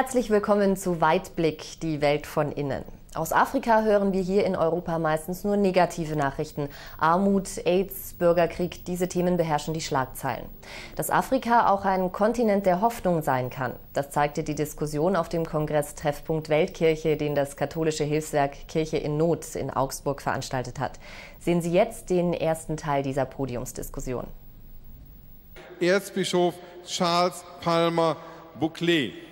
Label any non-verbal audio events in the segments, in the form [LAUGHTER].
Herzlich willkommen zu Weitblick, die Welt von innen. Aus Afrika hören wir hier in Europa meistens nur negative Nachrichten. Armut, AIDS, Bürgerkrieg, diese Themen beherrschen die Schlagzeilen. Dass Afrika auch ein Kontinent der Hoffnung sein kann, das zeigte die Diskussion auf dem Kongress Treffpunkt Weltkirche, den das katholische Hilfswerk Kirche in Not in Augsburg veranstaltet hat. Sehen Sie jetzt den ersten Teil dieser Podiumsdiskussion. Erzbischof Charles Palmer Bouclet.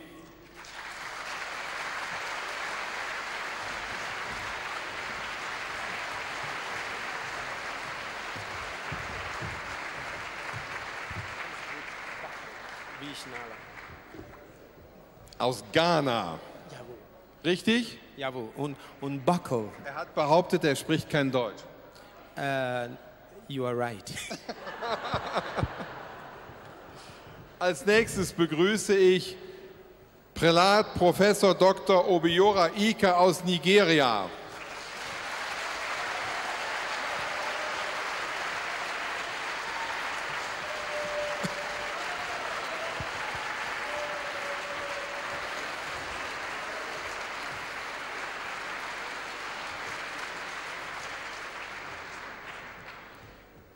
Aus Ghana. Jawohl. Richtig? Jawohl. Und, und Bucko. Er hat behauptet, er spricht kein Deutsch. Uh, you are right. [LAUGHS] Als nächstes begrüße ich Prälat Professor Dr. Obiora Ike aus Nigeria.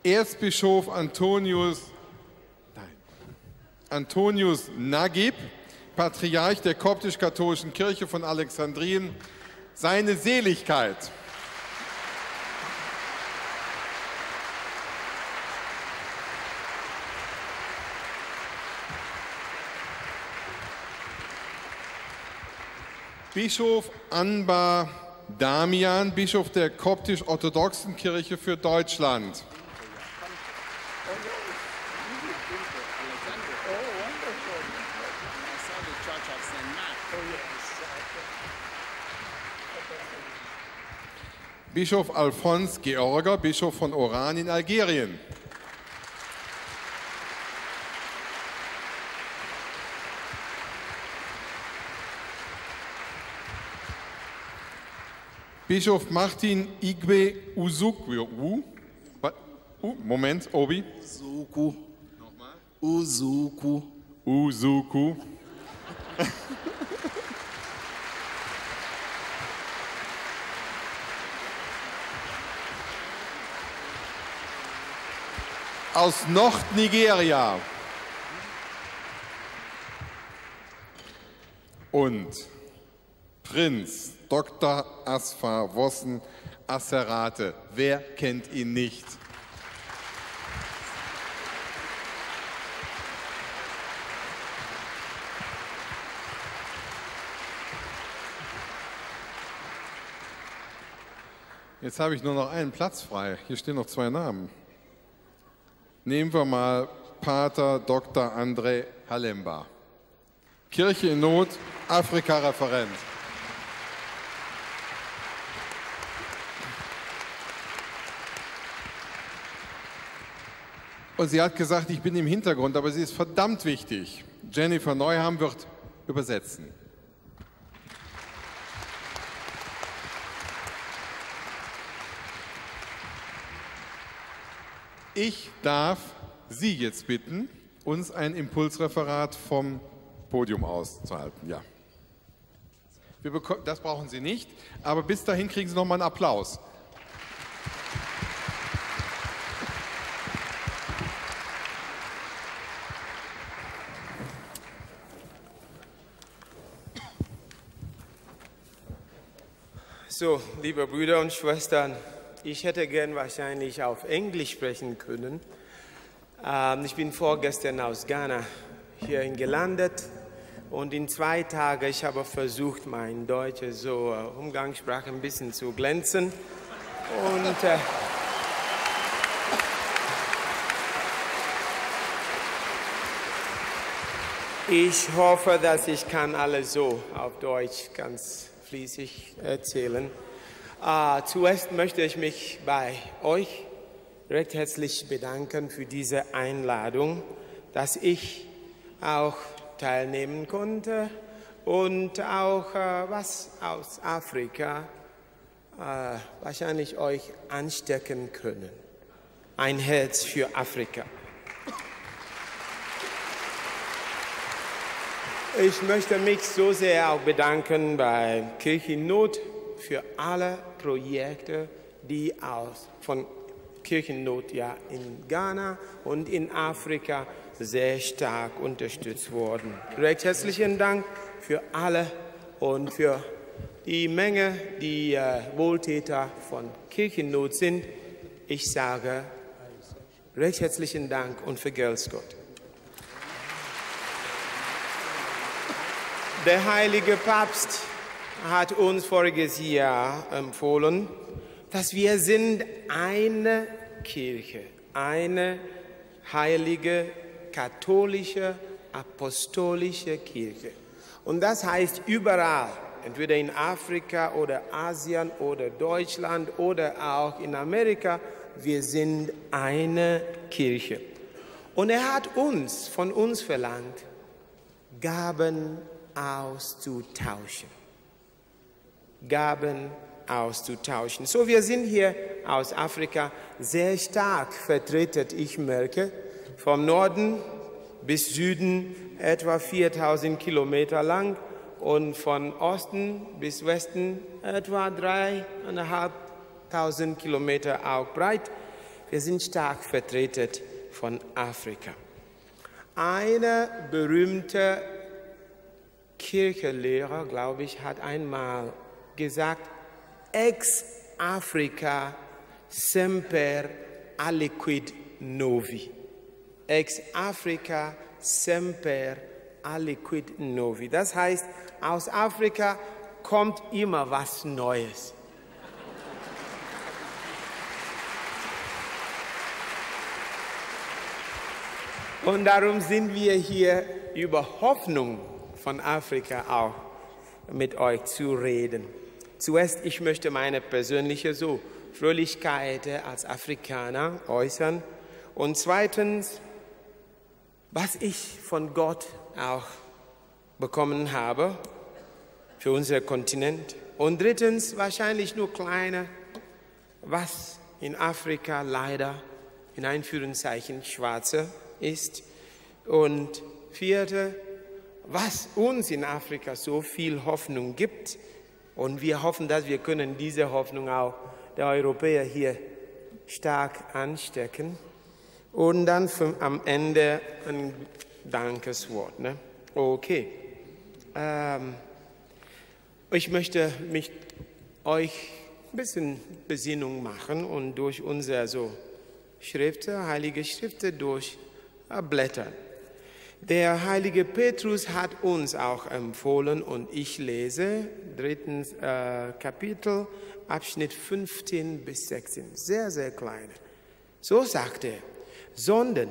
Erzbischof Antonius, nein, Antonius Nagib, Patriarch der koptisch-katholischen Kirche von Alexandrien, seine Seligkeit. Bischof Anbar Damian, Bischof der koptisch-orthodoxen Kirche für Deutschland. Bischof Alphons Georger, Bischof von Oran in Algerien. Bischof Martin Igwe Uzuku. Uh, Moment, Obi. Uzuku. Nochmal. Uzuku. Uzuku. Aus Nordnigeria. Und Prinz Dr. Asfa Wossen Asserate. Wer kennt ihn nicht? Jetzt habe ich nur noch einen Platz frei. Hier stehen noch zwei Namen. Nehmen wir mal Pater Dr. André Halemba. Kirche in Not, Afrika-Referent. Und sie hat gesagt, ich bin im Hintergrund, aber sie ist verdammt wichtig. Jennifer Neuham wird übersetzen. Ich darf Sie jetzt bitten, uns ein Impulsreferat vom Podium auszuhalten. Ja. das brauchen Sie nicht, aber bis dahin kriegen Sie noch mal einen Applaus. So, liebe Brüder und Schwestern, ich hätte gern wahrscheinlich auf Englisch sprechen können. Ähm, ich bin vorgestern aus Ghana hierhin gelandet und in zwei Tagen ich habe versucht, mein deutsche so äh, Umgangssprache ein bisschen zu glänzen und äh, ich hoffe, dass ich kann alles so auf Deutsch ganz fließig erzählen. Uh, zuerst möchte ich mich bei euch recht herzlich bedanken für diese Einladung, dass ich auch teilnehmen konnte und auch uh, was aus Afrika uh, wahrscheinlich euch anstecken können. Ein Herz für Afrika. Ich möchte mich so sehr auch bedanken bei Kirchennot für alle Projekte, die aus, von Kirchennot ja in Ghana und in Afrika sehr stark unterstützt wurden. Recht herzlichen Dank für alle und für die Menge, die äh, Wohltäter von Kirchennot sind. Ich sage recht herzlichen Dank und vergelt's Gott. Der heilige Papst hat uns voriges Jahr empfohlen, dass wir sind eine Kirche, eine heilige katholische apostolische Kirche. Und das heißt überall, entweder in Afrika oder Asien oder Deutschland oder auch in Amerika, wir sind eine Kirche. Und er hat uns, von uns verlangt, Gaben auszutauschen. Gaben auszutauschen. So, wir sind hier aus Afrika sehr stark vertreten. Ich merke, vom Norden bis Süden etwa 4000 Kilometer lang und von Osten bis Westen etwa dreieinhalbtausend Kilometer auch breit. Wir sind stark vertreten von Afrika. Eine berühmte Kirchenlehrer, glaube ich, hat einmal gesagt, ex Africa semper aliquid novi. Ex Africa semper aliquid novi. Das heißt, aus Afrika kommt immer was Neues. Und darum sind wir hier über Hoffnung von Afrika auch mit euch zu reden. Zuerst, ich möchte meine persönliche so Fröhlichkeit als Afrikaner äußern. Und zweitens, was ich von Gott auch bekommen habe für unser Kontinent. Und drittens, wahrscheinlich nur kleiner, was in Afrika leider in Einführungszeichen Schwarze ist. Und vierte, was uns in Afrika so viel Hoffnung gibt. Und wir hoffen, dass wir können diese Hoffnung auch der Europäer hier stark anstecken. Und dann am Ende ein Dankeswort. Ne? Okay. Ähm, ich möchte mich euch ein bisschen Besinnung machen und durch unsere so Schriften, heilige Schriften durchblättern. Der heilige Petrus hat uns auch empfohlen und ich lese drittens äh, Kapitel, Abschnitt 15 bis 16, sehr, sehr klein. So sagt er, sondern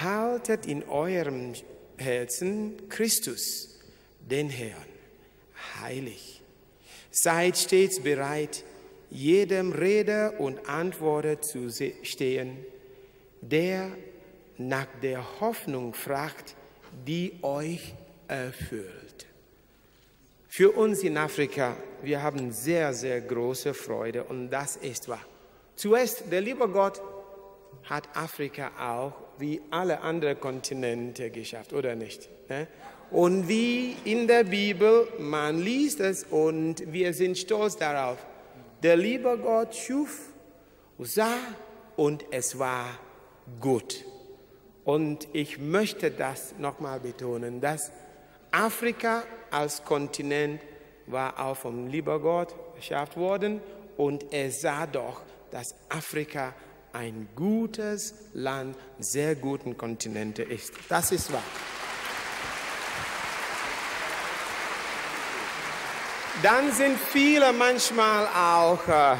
haltet in eurem Herzen Christus, den Herrn, heilig. Seid stets bereit, jedem Rede und Antworte zu stehen, der nach der Hoffnung fragt, die euch erfüllt. Für uns in Afrika, wir haben sehr, sehr große Freude und das ist wahr. Zuerst, der liebe Gott hat Afrika auch wie alle anderen Kontinente geschafft, oder nicht? Ne? Und wie in der Bibel, man liest es und wir sind stolz darauf. Der liebe Gott schuf, sah und es war gut. Und ich möchte das nochmal betonen, dass Afrika als Kontinent war auch vom lieber Gott geschafft worden und er sah doch, dass Afrika ein gutes Land, sehr guten Kontinent ist. Das ist wahr. Dann sind viele manchmal auch äh,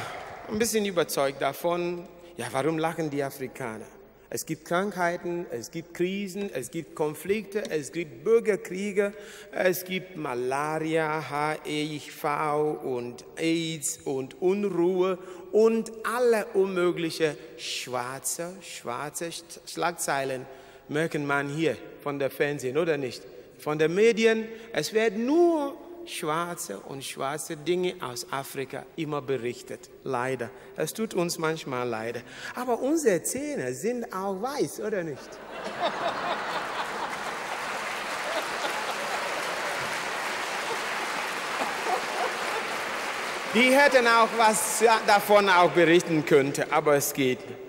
ein bisschen überzeugt davon, ja, warum lachen die Afrikaner? Es gibt Krankheiten, es gibt Krisen, es gibt Konflikte, es gibt Bürgerkriege, es gibt Malaria, HIV und AIDS und Unruhe und alle unmögliche schwarze, schwarze Schlagzeilen merken man hier von der Fernsehen oder nicht? Von den Medien. Es werden nur schwarze und schwarze Dinge aus Afrika immer berichtet. Leider. Es tut uns manchmal leid. Aber unsere Zähne sind auch weiß, oder nicht? Die hätten auch was davon auch berichten können, aber es geht nicht.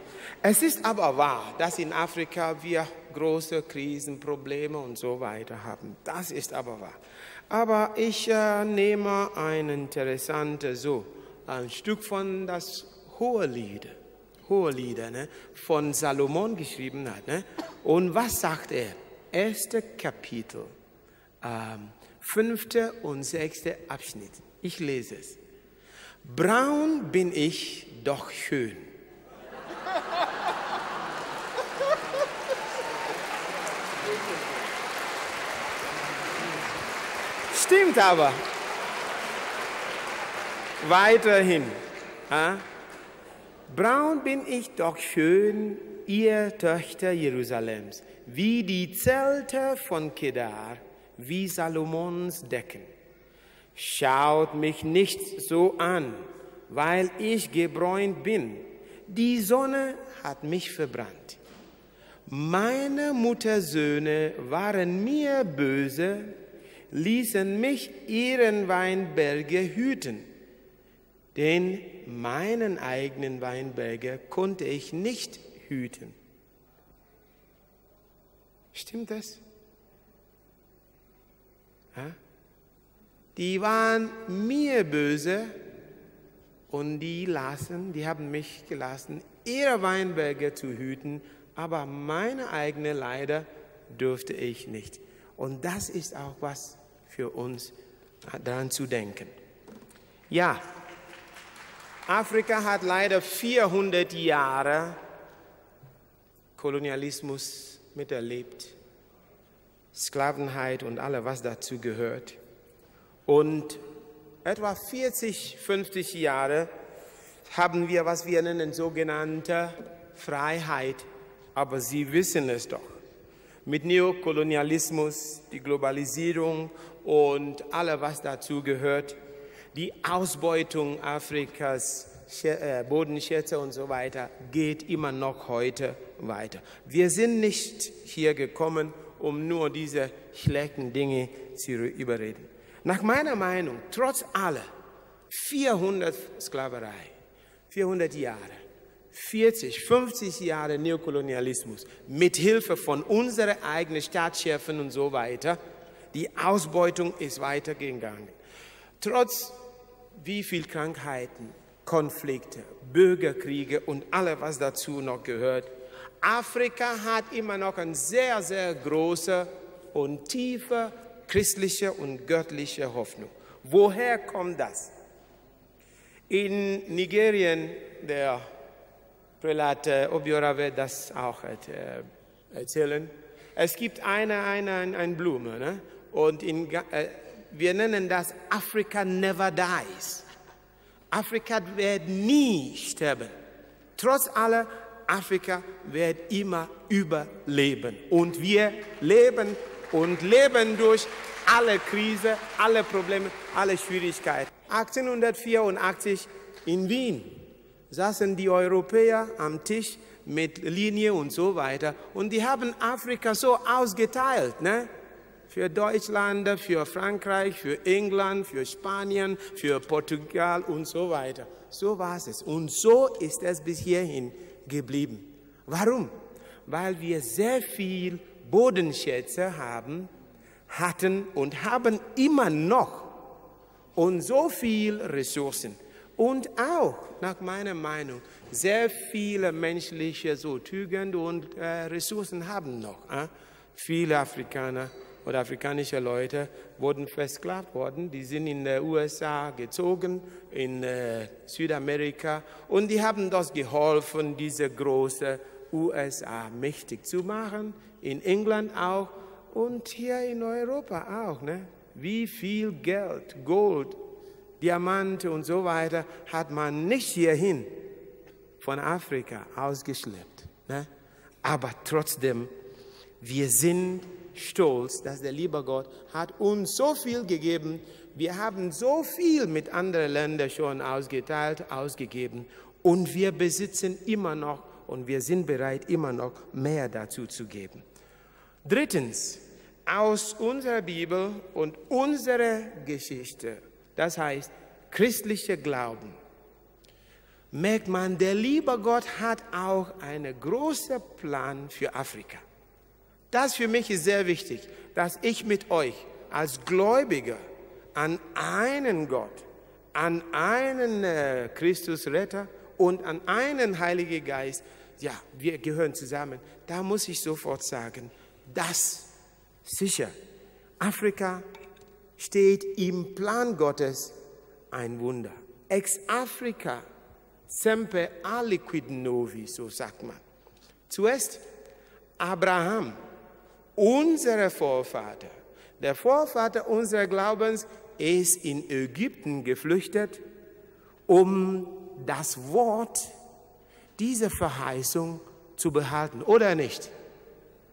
Es ist aber wahr, dass in Afrika wir große Krisen, Probleme und so weiter haben. Das ist aber wahr. Aber ich äh, nehme ein interessantes, so ein Stück von das Hohelied, Hohelieder, ne, von Salomon geschrieben hat. Ne? Und was sagt er? Erste Kapitel, ähm, fünfte und sechste Abschnitt. Ich lese es. Braun bin ich, doch schön. Stimmt aber. Weiterhin. Ja? Braun bin ich doch schön, ihr Töchter Jerusalems, wie die Zelte von Kedar, wie Salomons Decken. Schaut mich nicht so an, weil ich gebräunt bin. Die Sonne hat mich verbrannt. Meine Muttersöhne waren mir böse, ließen mich ihren Weinberge hüten, denn meinen eigenen Weinberge konnte ich nicht hüten. Stimmt das? Ja? Die waren mir böse und die lassen, die haben mich gelassen, ihre Weinberge zu hüten, aber meine eigene leider durfte ich nicht. Und das ist auch was für uns daran zu denken. Ja, Afrika hat leider 400 Jahre Kolonialismus miterlebt, Sklavenheit und alles, was dazu gehört. Und etwa 40, 50 Jahre haben wir, was wir nennen, sogenannte Freiheit. Aber Sie wissen es doch. Mit Neokolonialismus, die Globalisierung und alles, was dazu gehört, die Ausbeutung Afrikas, äh, Bodenschätze und so weiter, geht immer noch heute weiter. Wir sind nicht hier gekommen, um nur diese schlechten Dinge zu überreden. Nach meiner Meinung, trotz aller 400 Sklaverei, 400 Jahre, 40, 50 Jahre Neokolonialismus, mit Hilfe von unseren eigenen Staatschefen und so weiter, die Ausbeutung ist weitergegangen. Trotz wie viel Krankheiten, Konflikte, Bürgerkriege und alles, was dazu noch gehört, Afrika hat immer noch eine sehr, sehr große und tiefe christliche und göttliche Hoffnung. Woher kommt das? In Nigerien, der Prälat Obiora wird das auch äh, erzählen, es gibt eine, eine, eine Blume ne? und in, äh, wir nennen das Africa never dies. Afrika wird nie sterben. Trotz aller, Afrika wird immer überleben. Und wir leben und leben durch alle Krise, alle Probleme, alle Schwierigkeiten. 1884 in Wien saßen die Europäer am Tisch mit Linie und so weiter und die haben Afrika so ausgeteilt. Ne? für Deutschland, für Frankreich, für England, für Spanien, für Portugal und so weiter. So war es. Und so ist es bis hierhin geblieben. Warum? Weil wir sehr viel Bodenschätze haben, hatten und haben immer noch und so viel Ressourcen und auch nach meiner Meinung sehr viele menschliche so Tugenden und äh, Ressourcen haben noch. Äh? Viele Afrikaner oder afrikanische Leute wurden versklavt worden. Die sind in den USA gezogen, in äh, Südamerika und die haben das geholfen, diese große USA mächtig zu machen, in England auch und hier in Europa auch. Ne? Wie viel Geld, Gold, Diamante und so weiter hat man nicht hierhin von Afrika ausgeschleppt. Ne? Aber trotzdem, wir sind stolz, dass der liebe Gott hat uns so viel gegeben. Wir haben so viel mit anderen Ländern schon ausgeteilt, ausgegeben und wir besitzen immer noch und wir sind bereit, immer noch mehr dazu zu geben. Drittens, aus unserer Bibel und unserer Geschichte, das heißt christlichen Glauben merkt man, der liebe Gott hat auch einen großen Plan für Afrika. Das für mich ist sehr wichtig, dass ich mit euch als Gläubiger an einen Gott, an einen äh, Christus Retter und an einen Heiligen Geist, ja, wir gehören zusammen. Da muss ich sofort sagen, das sicher. Afrika steht im Plan Gottes ein Wunder. Ex Afrika semper aliquid novi, so sagt man. Zuerst Abraham, unser Vorvater. Der Vorvater unseres Glaubens ist in Ägypten geflüchtet, um das Wort, diese Verheißung zu behalten, oder nicht?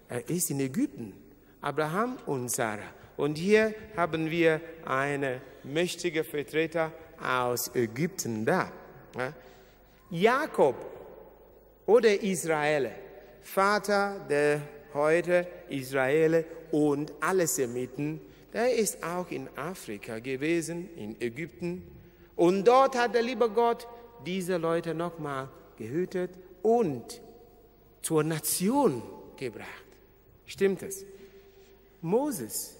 Er ist in Ägypten, Abraham und Sarah. Und hier haben wir einen mächtigen Vertreter aus Ägypten da. Jakob oder Israel, Vater der heute Israel und alle Semiten, der ist auch in Afrika gewesen, in Ägypten. Und dort hat der liebe Gott diese Leute nochmal gehütet und zur Nation gebracht. Stimmt es? Moses.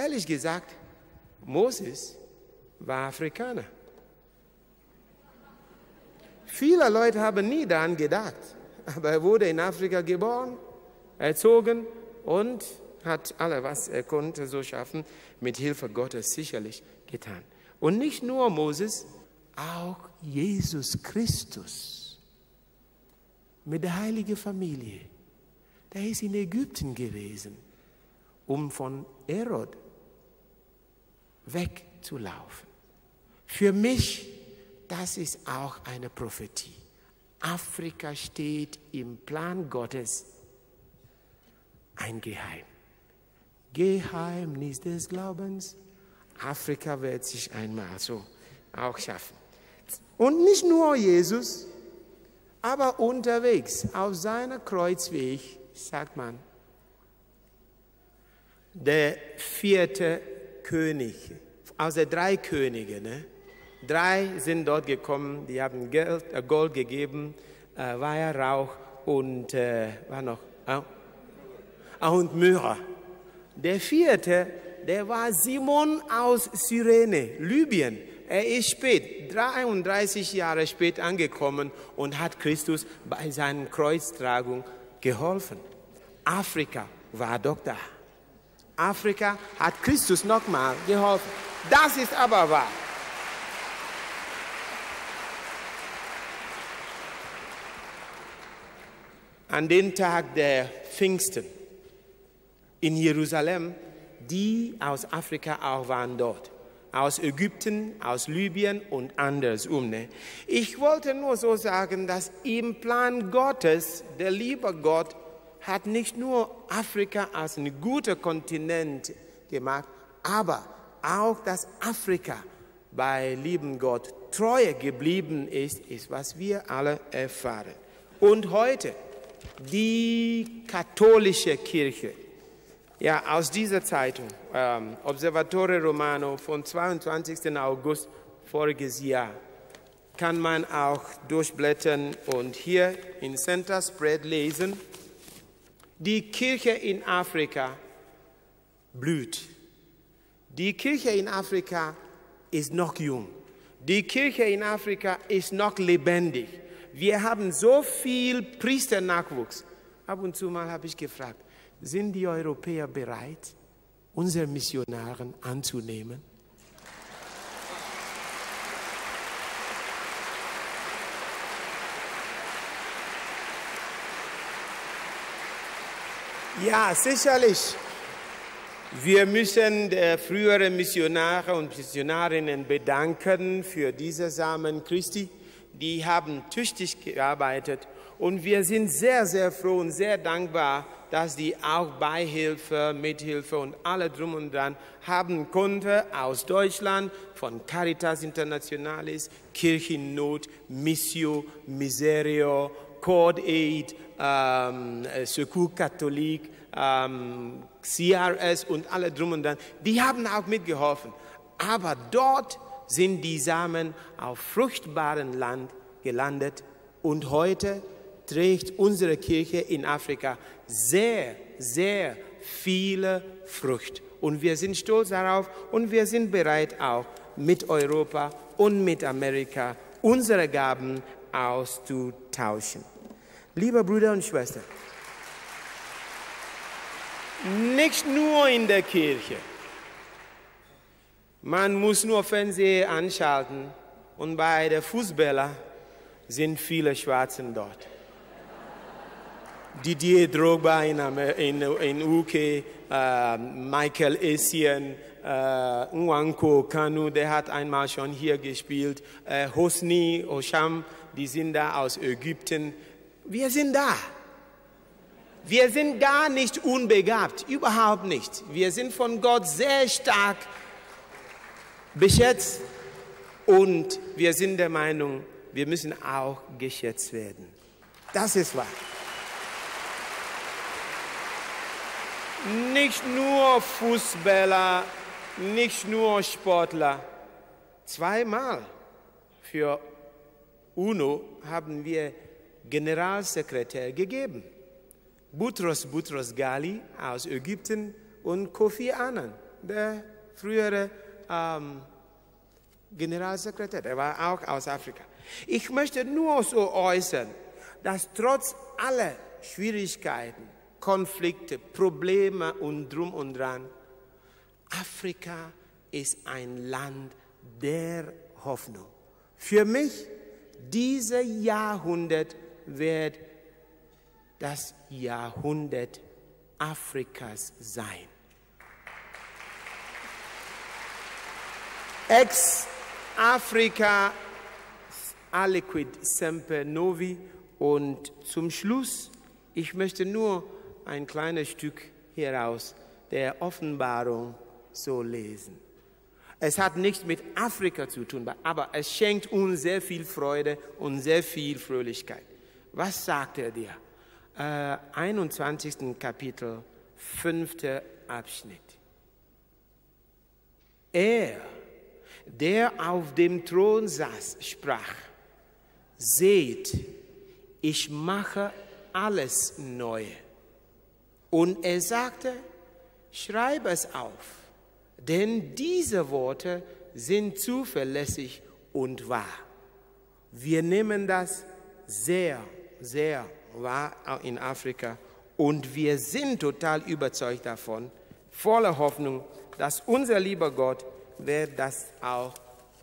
Ehrlich gesagt, Moses war Afrikaner. Viele Leute haben nie daran gedacht, aber er wurde in Afrika geboren, erzogen und hat alles, was er konnte, so schaffen, mit Hilfe Gottes sicherlich getan. Und nicht nur Moses, auch Jesus Christus mit der heiligen Familie. Der ist in Ägypten gewesen, um von Herod wegzulaufen. Für mich, das ist auch eine Prophetie. Afrika steht im Plan Gottes ein Geheim. Geheimnis des Glaubens. Afrika wird sich einmal so auch schaffen. Und nicht nur Jesus, aber unterwegs auf seiner Kreuzweg, sagt man, der vierte König, aus den drei Königen, ne? drei sind dort gekommen, die haben Geld, äh, Gold gegeben, äh, Weihrauch und äh, war noch äh, und Myrrhe. Der vierte, der war Simon aus Cyrene, Libyen. Er ist spät, 33 Jahre spät angekommen und hat Christus bei seiner Kreuztragung geholfen. Afrika war doch da. Afrika hat Christus nochmal geholfen. Das ist aber wahr. An dem Tag der Pfingsten in Jerusalem, die aus Afrika auch waren dort aus Ägypten, aus Libyen und andersrum. Ne? Ich wollte nur so sagen, dass im Plan Gottes, der liebe Gott, hat nicht nur Afrika als ein guter Kontinent gemacht, aber auch, dass Afrika bei lieben Gott treu geblieben ist, ist, was wir alle erfahren. Und heute, die katholische Kirche, ja, aus dieser Zeitung, ähm, Observatore Romano vom 22. August voriges Jahr, kann man auch durchblättern und hier in Center Spread lesen, die Kirche in Afrika blüht. Die Kirche in Afrika ist noch jung. Die Kirche in Afrika ist noch lebendig. Wir haben so viel Priesternachwuchs. Ab und zu mal habe ich gefragt, sind die Europäer bereit, unsere Missionaren anzunehmen? Ja, sicherlich. Wir müssen der früheren Missionare und Missionarinnen bedanken für diese Samen Christi. Die haben tüchtig gearbeitet und wir sind sehr, sehr froh und sehr dankbar, dass die auch Beihilfe, Mithilfe und alle drum und dran haben konnte aus Deutschland, von Caritas Internationalis, Kirchennot, Missio, Miserio, Cord Aid, ähm, Secours Catholique, ähm, CRS und alle drum und dran. Die haben auch mitgeholfen. Aber dort sind die Samen auf fruchtbarem Land gelandet und heute trägt unsere Kirche in Afrika sehr, sehr viele Frucht. Und wir sind stolz darauf und wir sind bereit auch mit Europa und mit Amerika unsere Gaben auszutauschen. Liebe Brüder und Schwestern, nicht nur in der Kirche. Man muss nur Fernsehen anschalten und bei der Fußballer sind viele Schwarzen dort. Didier Drogba in, in, UK, äh, Michael Essien, äh, Nwanko Kanu, der hat einmal schon hier gespielt, äh, Hosni Osham, die sind da aus Ägypten. Wir sind da. Wir sind gar nicht unbegabt, überhaupt nicht. Wir sind von Gott sehr stark beschätzt und wir sind der Meinung, wir müssen auch geschätzt werden. Das ist wahr. Nicht nur Fußballer, nicht nur Sportler. Zweimal für UNO haben wir Generalsekretär gegeben. Butros Butros Ghali aus Ägypten und Kofi Annan, der frühere ähm, Generalsekretär, der war auch aus Afrika. Ich möchte nur so äußern, dass trotz aller Schwierigkeiten, Konflikte, Probleme und drum und dran. Afrika ist ein Land der Hoffnung. Für mich, dieses Jahrhundert wird das Jahrhundert Afrikas sein. Ex-Afrika aliquid semper novi und zum Schluss, ich möchte nur ein kleines Stück hieraus der Offenbarung so lesen. Es hat nichts mit Afrika zu tun, aber es schenkt uns sehr viel Freude und sehr viel Fröhlichkeit. Was sagt er dir? Äh, 21. Kapitel, 5. Abschnitt. Er, der auf dem Thron saß, sprach, seht, ich mache alles neu. Und er sagte, schreib es auf, denn diese Worte sind zuverlässig und wahr. Wir nehmen das sehr, sehr wahr in Afrika und wir sind total überzeugt davon, voller Hoffnung, dass unser lieber Gott wird das auch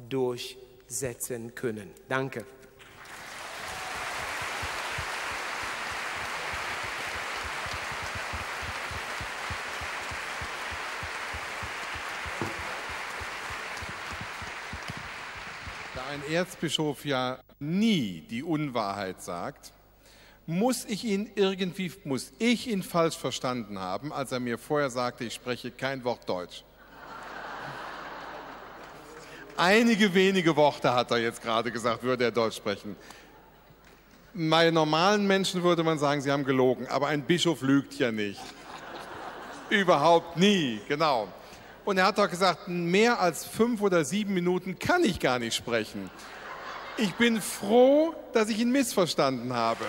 durchsetzen können. Danke. ein Erzbischof ja nie die Unwahrheit sagt, muss ich ihn irgendwie, muss ich ihn falsch verstanden haben, als er mir vorher sagte, ich spreche kein Wort Deutsch. Einige wenige Worte hat er jetzt gerade gesagt, würde er Deutsch sprechen. Bei normalen Menschen würde man sagen, sie haben gelogen, aber ein Bischof lügt ja nicht. Überhaupt nie, genau. Und er hat doch gesagt, mehr als fünf oder sieben Minuten kann ich gar nicht sprechen. Ich bin froh, dass ich ihn missverstanden habe.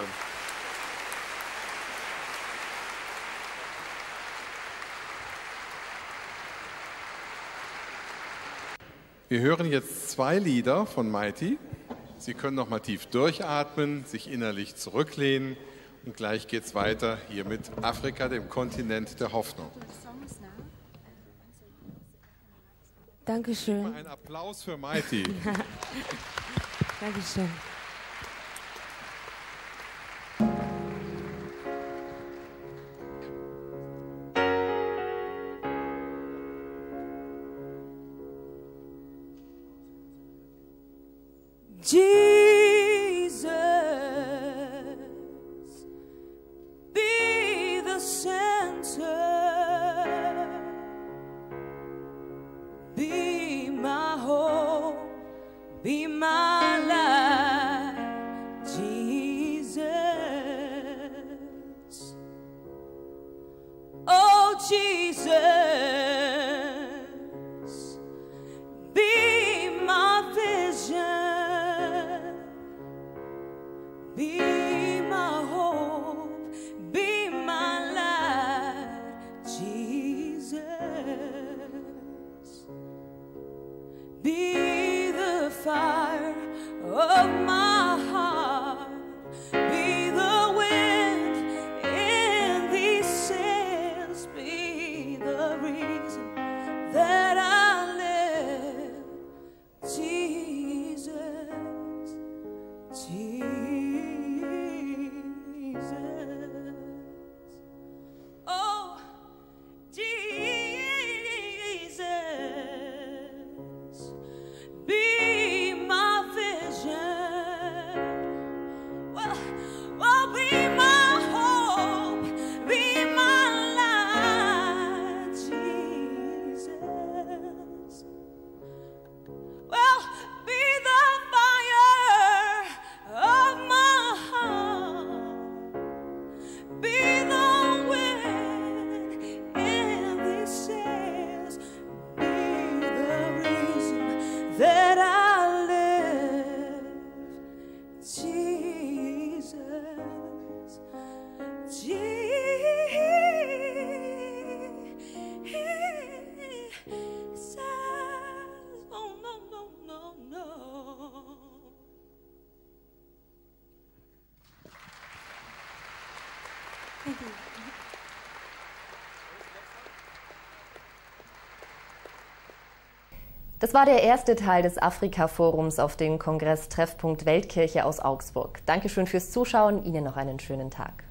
Wir hören jetzt zwei Lieder von Mighty. Sie können noch mal tief durchatmen, sich innerlich zurücklehnen und gleich geht es weiter hier mit Afrika, dem Kontinent der Hoffnung. Dankeschön. Ein Applaus für Mighty. [LAUGHS] Dankeschön. Das war der erste Teil des Afrika-Forums auf dem Kongress Treffpunkt Weltkirche aus Augsburg. Dankeschön fürs Zuschauen, Ihnen noch einen schönen Tag.